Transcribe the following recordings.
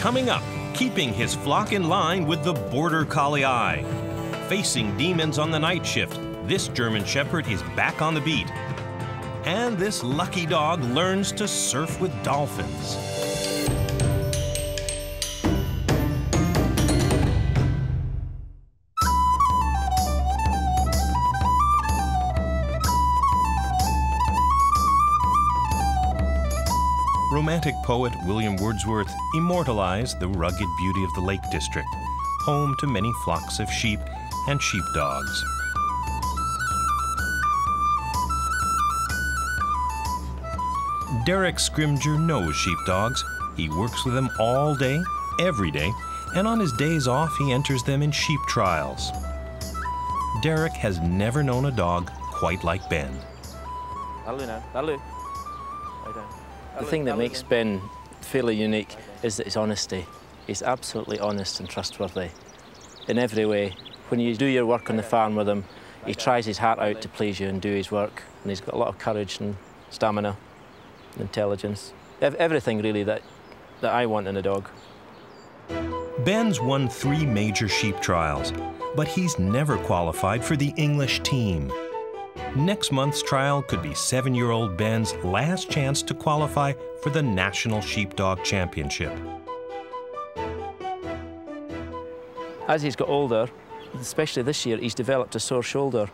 Coming up, keeping his flock in line with the Border Collie eye. Facing demons on the night shift, this German Shepherd is back on the beat. And this lucky dog learns to surf with dolphins. Romantic poet William Wordsworth immortalized the rugged beauty of the Lake District, home to many flocks of sheep and sheepdogs. Derek Scrimger knows sheepdogs. He works with them all day, every day, and on his days off, he enters them in sheep trials. Derek has never known a dog quite like Ben. The thing that makes Ben fairly unique is that his honesty. He's absolutely honest and trustworthy in every way. When you do your work on the farm with him, he tries his heart out to please you and do his work. And he's got a lot of courage and stamina and intelligence. Everything really that, that I want in a dog. Ben's won three major sheep trials, but he's never qualified for the English team. Next month's trial could be seven year old Ben's last chance to qualify for the National Sheepdog Championship. As he's got older, especially this year, he's developed a sore shoulder.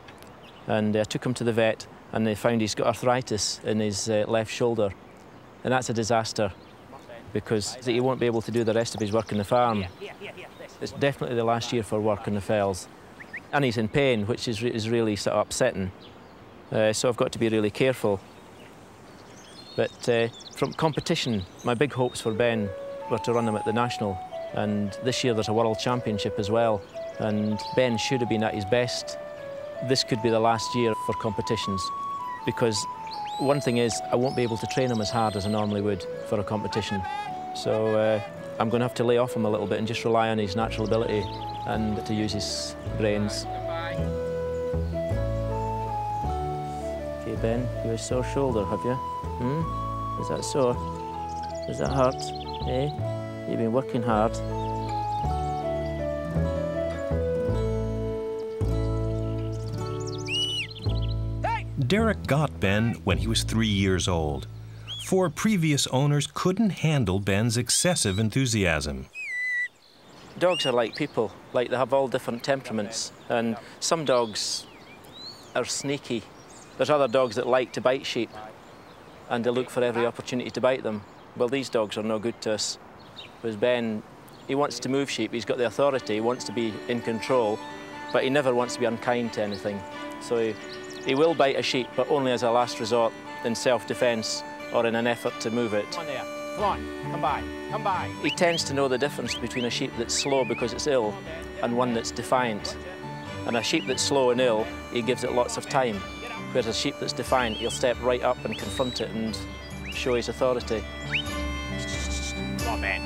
And I uh, took him to the vet and they found he's got arthritis in his uh, left shoulder. And that's a disaster because he won't be able to do the rest of his work in the farm. It's definitely the last year for work in the fells. And he's in pain, which is, is really sort of upsetting. Uh, so I've got to be really careful. But uh, from competition, my big hopes for Ben were to run him at the national. And this year there's a world championship as well. And Ben should have been at his best. This could be the last year for competitions because one thing is I won't be able to train him as hard as I normally would for a competition. So uh, I'm going to have to lay off him a little bit and just rely on his natural ability and to use his brains. Ben? You a sore shoulder, have you? Hmm? Is that sore? Does that hurt? Eh? You've been working hard. Derek got Ben when he was three years old. Four previous owners couldn't handle Ben's excessive enthusiasm. Dogs are like people, like they have all different temperaments, and some dogs are sneaky there's other dogs that like to bite sheep and they look for every opportunity to bite them. Well, these dogs are no good to us. Whereas Ben, he wants to move sheep, he's got the authority, he wants to be in control, but he never wants to be unkind to anything. So he, he will bite a sheep, but only as a last resort in self-defence or in an effort to move it. Come on there. Come on, come by, come by. He tends to know the difference between a sheep that's slow because it's ill and one that's defiant. And a sheep that's slow and ill, he gives it lots of time. Whereas a sheep that's defiant, he'll step right up and confront it and show his authority. Come on, Ben.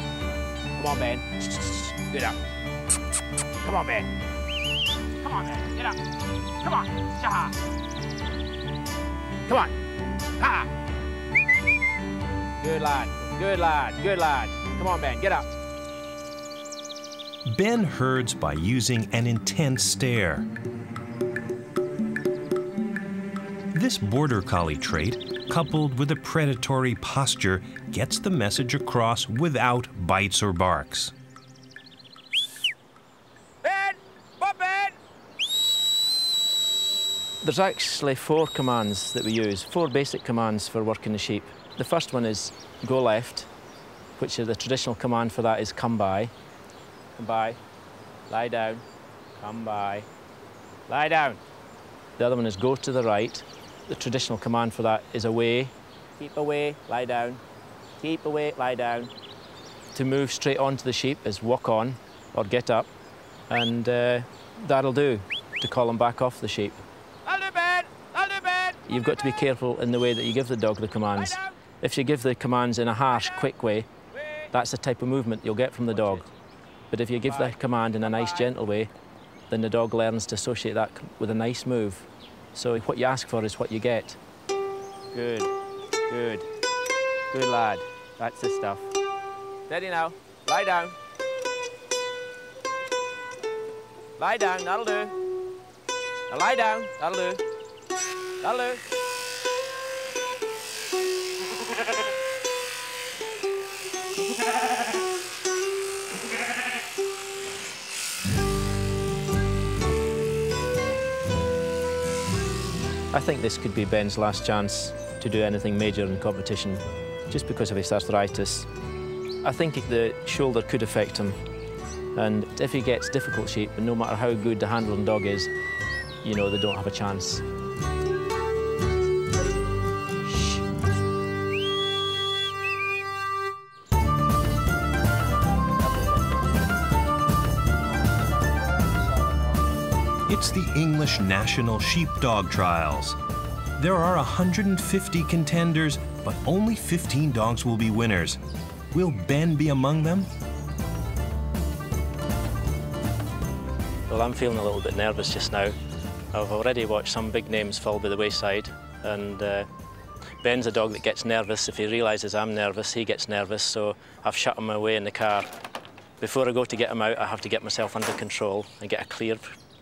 Come on, Ben. Get up. Come on, Ben. Come on, Ben. Get up. Come on. Shaha. Come on. Ha. Good lad. Good lad. Good lad. Come on, Ben. Get up. Ben herds by using an intense stare. This border collie trait, coupled with a predatory posture, gets the message across without bites or barks. Ben! What, Ben? There's actually four commands that we use, four basic commands for working the sheep. The first one is go left, which is the traditional command for that is come by. Come by, lie down, come by, lie down. The other one is go to the right, the traditional command for that is away. Keep away, lie down. Keep away, lie down. To move straight onto the sheep is walk on or get up, and uh, that'll do to call them back off the sheep. I'll do Ben! I'll do Ben! You've got to be careful in the way that you give the dog the commands. If you give the commands in a harsh, quick way, that's the type of movement you'll get from the dog. But if you give the command in a nice, gentle way, then the dog learns to associate that with a nice move. So what you ask for is what you get. Good, good, good lad. That's the stuff. Steady now. Lie down. Lie down, that'll do. Now lie down, that'll do. That'll do. I think this could be Ben's last chance to do anything major in competition just because of his arthritis. I think the shoulder could affect him and if he gets difficult sheep, no matter how good the handling dog is, you know, they don't have a chance. It's the English National Sheepdog Trials. There are 150 contenders, but only 15 dogs will be winners. Will Ben be among them? Well, I'm feeling a little bit nervous just now. I've already watched some big names fall by the wayside, and uh, Ben's a dog that gets nervous. If he realises I'm nervous, he gets nervous, so I've shut him away in the car. Before I go to get him out, I have to get myself under control and get a clear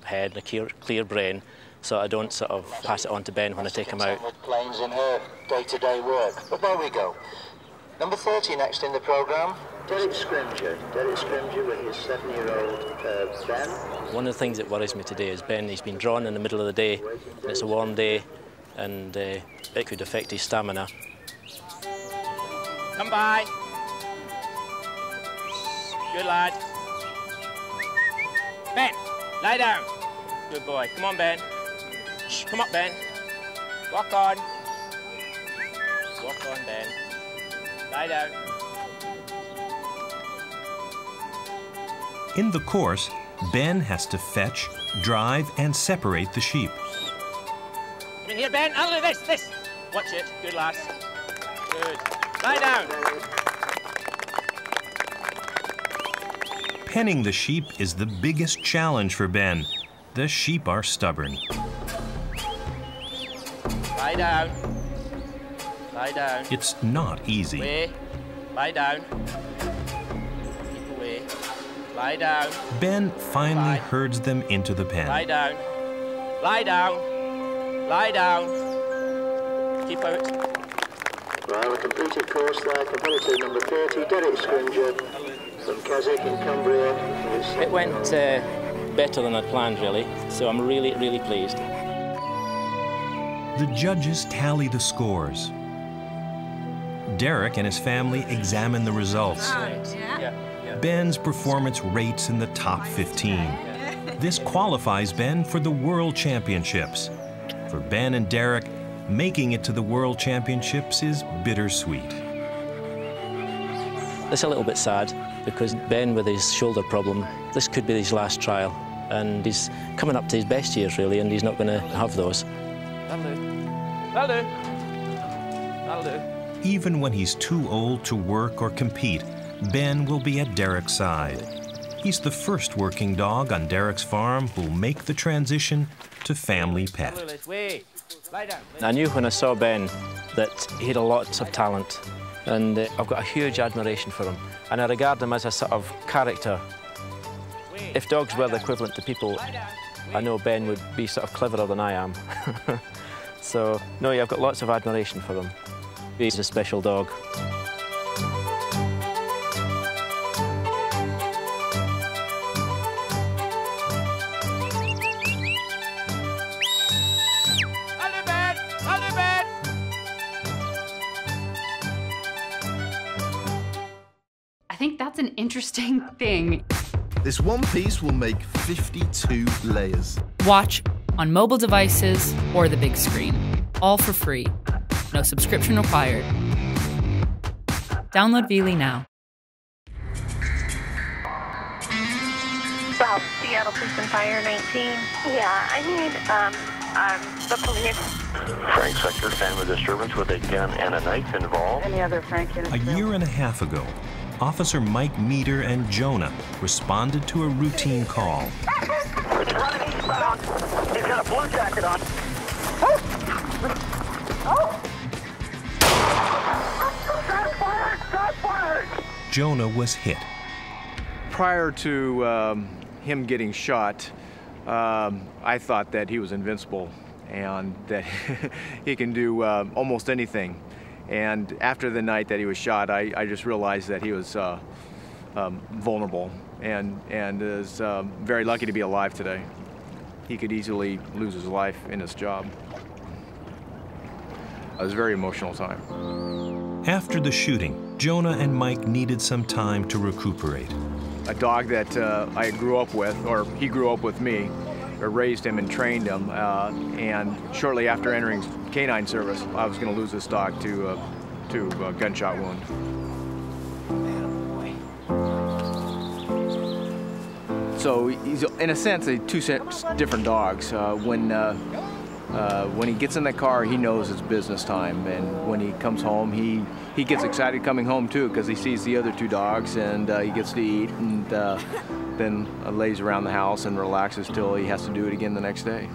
head and a clear, clear brain so I don't sort of pass it on to Ben when I take him out. Planes in her day-to-day work. But there we go. Number 30 next in the programme, Derek Scrimger. Derek Scrimger with his seven-year-old uh, Ben. One of the things that worries me today is Ben, he's been drawn in the middle of the day, and it's a warm day, and uh, it could affect his stamina. Come by. Good lad. Ben, lie down. Good boy. Come on, Ben. Shh, come up, Ben. Walk on. Walk on, Ben. Lie down. In the course, Ben has to fetch, drive, and separate the sheep. Come in here, Ben. I'll do this, this. Watch it. Good lass. Good. Lie down. Penning the sheep is the biggest challenge for Ben. The sheep are stubborn. Lie down. Lie down. It's not easy. Away. Lie down. Keep away. Lie down. Ben finally Bye. herds them into the pen. Lie down. Lie down. Lie down. Keep out. Well, a completed course there, competitor number 30, Derek Scrimger from Keswick in Cumbria. It went uh, better than I'd planned, really, so I'm really, really pleased. The judges tally the scores. Derek and his family examine the results. Oh, Ben's performance rates in the top 15. This qualifies Ben for the World Championships. For Ben and Derek, making it to the World Championships is bittersweet. It's a little bit sad because Ben, with his shoulder problem, this could be his last trial. And he's coming up to his best years, really, and he's not going to have those. That'll do. That'll do. That'll do. Even when he's too old to work or compete, Ben will be at Derek's side. He's the first working dog on Derek's farm who'll make the transition to family pet. Lily, wait. Lie down. I knew when I saw Ben that he had a lot of talent, and uh, I've got a huge admiration for him. And I regard him as a sort of character. If dogs were the equivalent to people, I know Ben would be sort of cleverer than I am. so, no, yeah, I've got lots of admiration for him. He's a special dog. I think that's an interesting thing. This one piece will make 52 layers. Watch on mobile devices or the big screen, all for free. No subscription required. Download Veely now. South Seattle Police and Fire 19. Yeah, I need um, um, the police. Frank Sector, family disturbance with a gun and a knife involved. Any other Frank A year and a half ago, Officer Mike Meter and Jonah responded to a routine call. He's got a blue jacket on. Jonah was hit. Prior to um, him getting shot, um, I thought that he was invincible and that he can do uh, almost anything. And after the night that he was shot, I, I just realized that he was uh, um, vulnerable and, and is um, very lucky to be alive today. He could easily lose his life in his job. It was a very emotional time. After the shooting, Jonah and Mike needed some time to recuperate. a dog that uh, I grew up with, or he grew up with me, raised him and trained him. Uh, and shortly after entering canine service, I was going to lose this dog to uh, to a gunshot wound. So he's in a sense they're two different dogs. Uh, when uh, uh, when he gets in the car, he knows it's business time, and when he comes home, he he gets excited coming home too because he sees the other two dogs and uh, he gets to eat and uh, then uh, lays around the house and relaxes till he has to do it again the next day.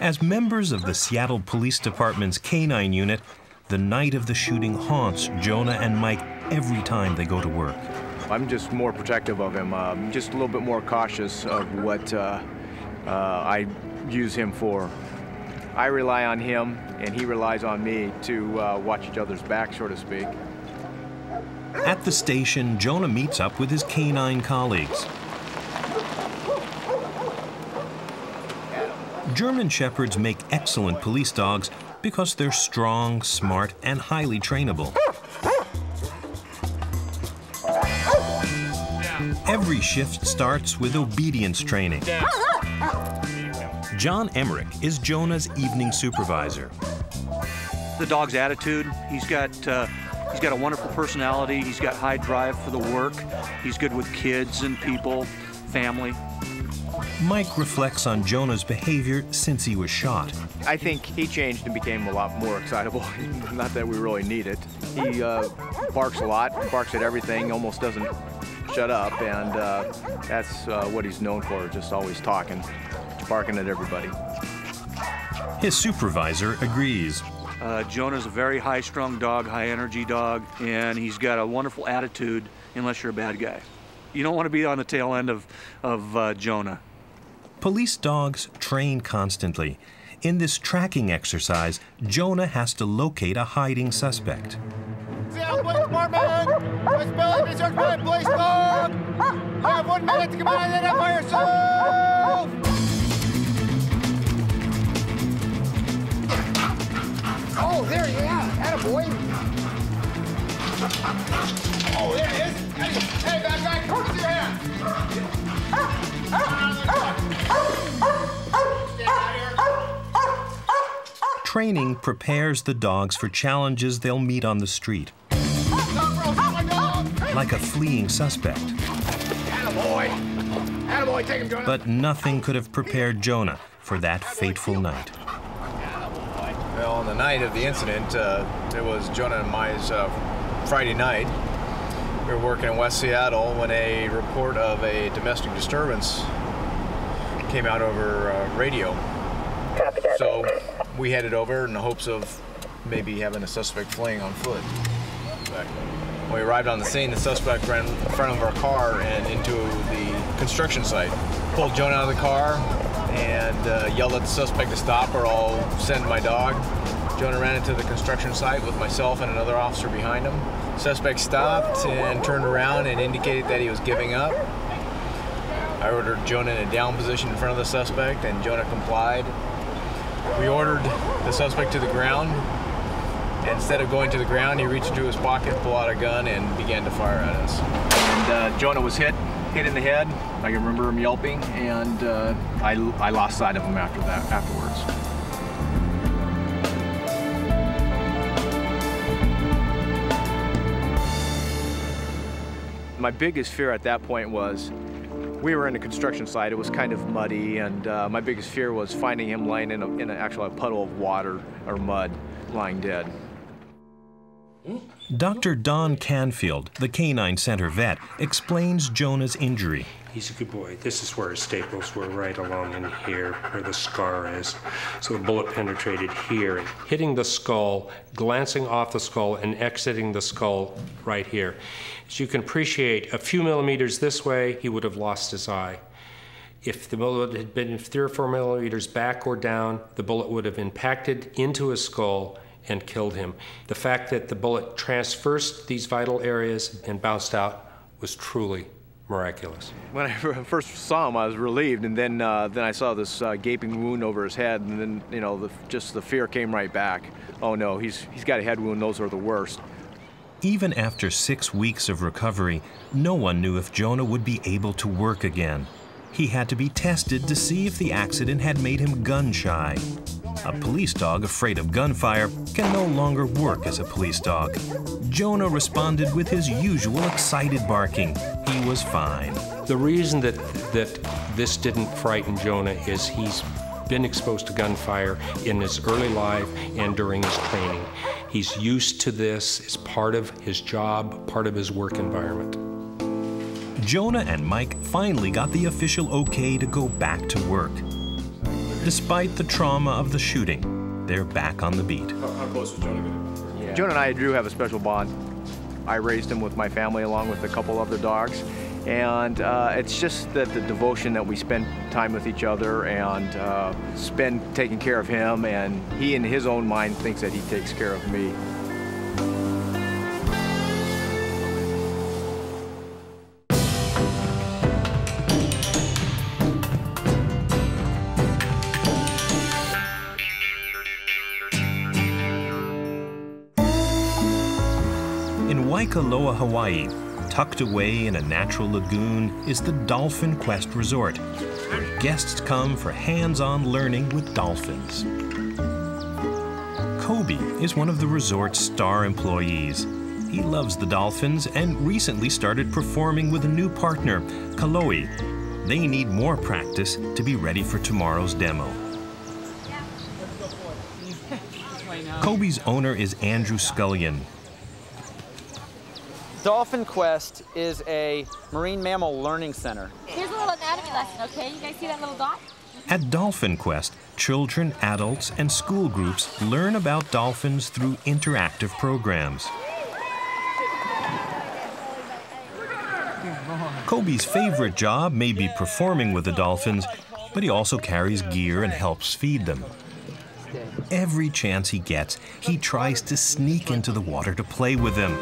As members of the Seattle Police Department's canine unit, the night of the shooting haunts Jonah and Mike every time they go to work. I'm just more protective of him, um, just a little bit more cautious of what uh, I use him for. I rely on him, and he relies on me to uh, watch each other's back, so to speak. At the station, Jonah meets up with his canine colleagues. German Shepherds make excellent police dogs because they're strong, smart, and highly trainable. Every shift starts with obedience training. John Emmerich is Jonah's evening supervisor. the dog's attitude. He's got uh, he's got a wonderful personality. He's got high drive for the work. He's good with kids and people, family. Mike reflects on Jonah's behavior since he was shot. I think he changed and became a lot more excitable. Not that we really need it. He uh, barks a lot, barks at everything, almost doesn't shut up, and uh, that's uh, what he's known for, just always talking, barking at everybody. His supervisor agrees. Uh, Jonah's a very high-strung dog, high-energy dog, and he's got a wonderful attitude. Unless you're a bad guy, you don't want to be on the tail end of of uh, Jonah. Police dogs train constantly. In this tracking exercise, Jonah has to locate a hiding suspect. Police Department! West Valley Research by Police Dog! You have one minute to come out and identify yourself! Oh, there, yeah, attaboy. Oh, there it is. Hey, hey, come to your hand. Stand out here. Training prepares the dogs for challenges they'll meet on the street, like a fleeing suspect. Attaboy. Attaboy, take him, Jonah. But nothing could have prepared Jonah for that fateful night. Well, on the night of the incident, uh, it was Jonah and Mai's uh, Friday night. We were working in West Seattle when a report of a domestic disturbance came out over uh, radio. So we headed over in the hopes of maybe having a suspect fleeing on foot. But when we arrived on the scene, the suspect ran in front of our car and into the construction site. Pulled Jonah out of the car and uh, yelled at the suspect to stop or I'll send my dog. Jonah ran into the construction site with myself and another officer behind him. Suspect stopped and turned around and indicated that he was giving up. I ordered Jonah in a down position in front of the suspect and Jonah complied. We ordered the suspect to the ground. Instead of going to the ground, he reached into his pocket, pulled out a gun, and began to fire at us. And uh, Jonah was hit, hit in the head. I can remember him yelping, and uh, I, I lost sight of him after that, afterwards. My biggest fear at that point was we were in a construction site. It was kind of muddy, and uh, my biggest fear was finding him lying in, a, in a, actually a puddle of water or mud, lying dead. Dr. Don Canfield, the Canine Center vet, explains Jonah's injury. He's a good boy. This is where his staples were right along in here, where the scar is. So the bullet penetrated here, hitting the skull, glancing off the skull, and exiting the skull right here. As you can appreciate, a few millimeters this way, he would have lost his eye. If the bullet had been three or four millimeters back or down, the bullet would have impacted into his skull and killed him. The fact that the bullet transversed these vital areas and bounced out was truly miraculous. When I first saw him, I was relieved, and then uh, then I saw this uh, gaping wound over his head, and then you know the, just the fear came right back. Oh no, he's he's got a head wound. Those are the worst. Even after six weeks of recovery, no one knew if Jonah would be able to work again. He had to be tested to see if the accident had made him gun shy. A police dog afraid of gunfire can no longer work as a police dog. Jonah responded with his usual excited barking. He was fine. The reason that, that this didn't frighten Jonah is he's been exposed to gunfire in his early life and during his training. He's used to this, it's part of his job, part of his work environment. Jonah and Mike finally got the official okay to go back to work. Despite the trauma of the shooting, they're back on the beat. How, how close was Jonah? Yeah. Jonah and I do have a special bond. I raised him with my family along with a couple other dogs. And uh, it's just that the devotion that we spend time with each other and uh, spend taking care of him, and he in his own mind thinks that he takes care of me. Waikoloa, Hawaii, tucked away in a natural lagoon, is the Dolphin Quest Resort. where Guests come for hands-on learning with dolphins. Koby is one of the resort's star employees. He loves the dolphins and recently started performing with a new partner, Kaloe. They need more practice to be ready for tomorrow's demo. Koby's owner is Andrew Scullion, Dolphin Quest is a marine mammal learning center. Here's a little anatomy lesson, okay? You guys see that little dot? At Dolphin Quest, children, adults, and school groups learn about dolphins through interactive programs. Koby's favorite job may be performing with the dolphins, but he also carries gear and helps feed them. Every chance he gets, he tries to sneak into the water to play with them.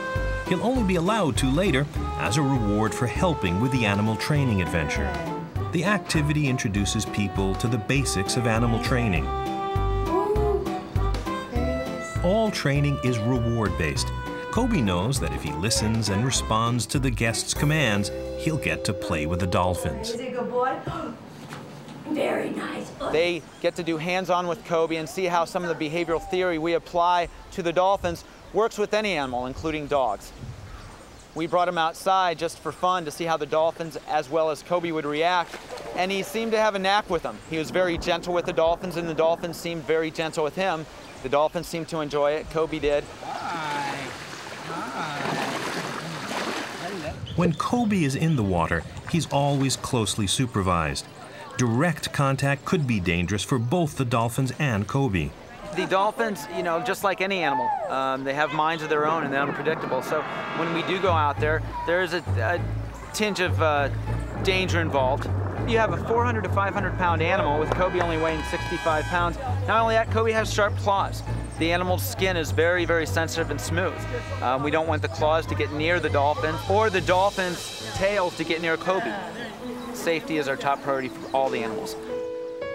He'll only be allowed to later as a reward for helping with the animal training adventure. The activity introduces people to the basics of animal training. All training is reward-based. Koby knows that if he listens and responds to the guests' commands, he'll get to play with the dolphins. Is a good boy? Very nice. They get to do hands-on with Koby and see how some of the behavioral theory we apply to the dolphins works with any animal, including dogs. We brought him outside just for fun to see how the dolphins as well as Koby would react, and he seemed to have a knack with them. He was very gentle with the dolphins, and the dolphins seemed very gentle with him. The dolphins seemed to enjoy it. Koby did. Hi. Hi. When Koby is in the water, he's always closely supervised. Direct contact could be dangerous for both the dolphins and Koby the dolphins, you know, just like any animal, um, they have minds of their own and they're unpredictable. So when we do go out there, there's a, a tinge of uh, danger involved. You have a 400 to 500 pound animal with Koby only weighing 65 pounds. Not only that, Koby has sharp claws. The animal's skin is very, very sensitive and smooth. Um, we don't want the claws to get near the dolphin or the dolphin's tails to get near Koby. Safety is our top priority for all the animals.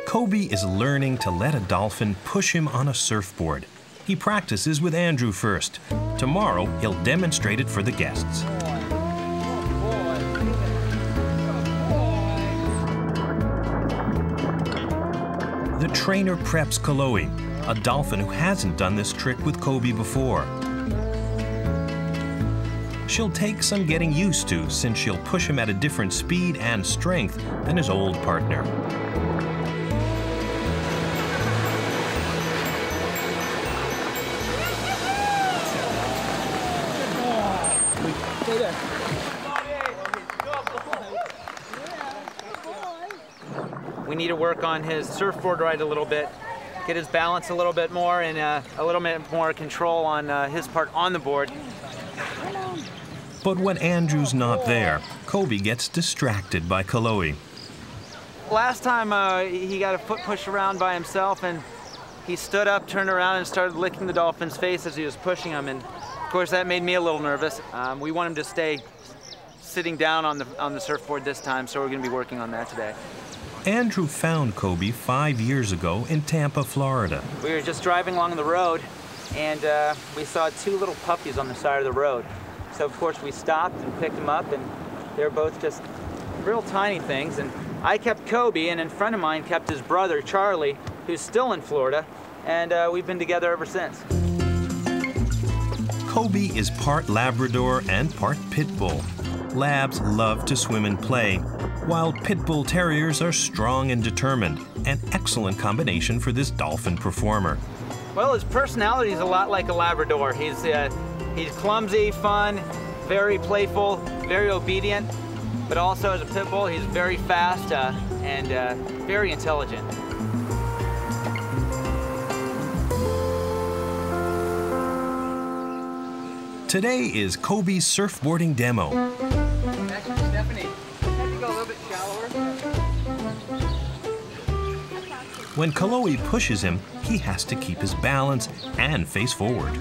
Koby is learning to let a dolphin push him on a surfboard. He practices with Andrew first. Tomorrow, he'll demonstrate it for the guests. The trainer preps Kaloe, a dolphin who hasn't done this trick with Koby before she'll take some getting used to since she'll push him at a different speed and strength than his old partner. We need to work on his surfboard ride a little bit, get his balance a little bit more, and uh, a little bit more control on uh, his part on the board. But when Andrew's not there, Koby gets distracted by Kaloe. Last time uh, he got a foot pushed around by himself and he stood up, turned around, and started licking the dolphin's face as he was pushing him. And of course, that made me a little nervous. Um, we want him to stay sitting down on the, on the surfboard this time, so we're going to be working on that today. Andrew found Koby five years ago in Tampa, Florida. We were just driving along the road and uh, we saw two little puppies on the side of the road. So of course we stopped and picked them up and they're both just real tiny things. And I kept Koby and a friend of mine kept his brother, Charlie, who's still in Florida. And uh, we've been together ever since. Koby is part Labrador and part Pit Bull. Labs love to swim and play, while Pit Bull Terriers are strong and determined, an excellent combination for this dolphin performer. Well, his personality is a lot like a Labrador. He's, uh, he's clumsy, fun, very playful, very obedient, but also as a Pit Bull, he's very fast uh, and uh, very intelligent. Today is Koby's surfboarding demo. Stephanie, can you go a little bit shallower? When Kaloe pushes him, he has to keep his balance and face forward.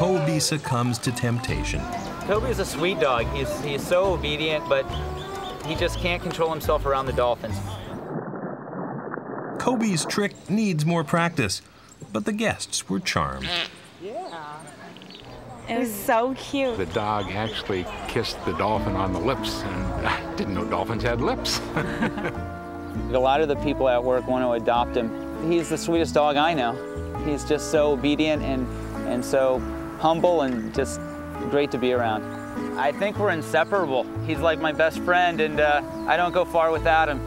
But Koby succumbs to temptation. Koby is a sweet dog. He's, he's so obedient, but he just can't control himself around the dolphins. Koby's trick needs more practice, but the guests were charmed. Yeah. It was so cute. The dog actually kissed the dolphin on the lips, and I didn't know dolphins had lips. A lot of the people at work want to adopt him. He's the sweetest dog I know. He's just so obedient and, and so humble and just great to be around. I think we're inseparable. He's like my best friend, and uh, I don't go far without him.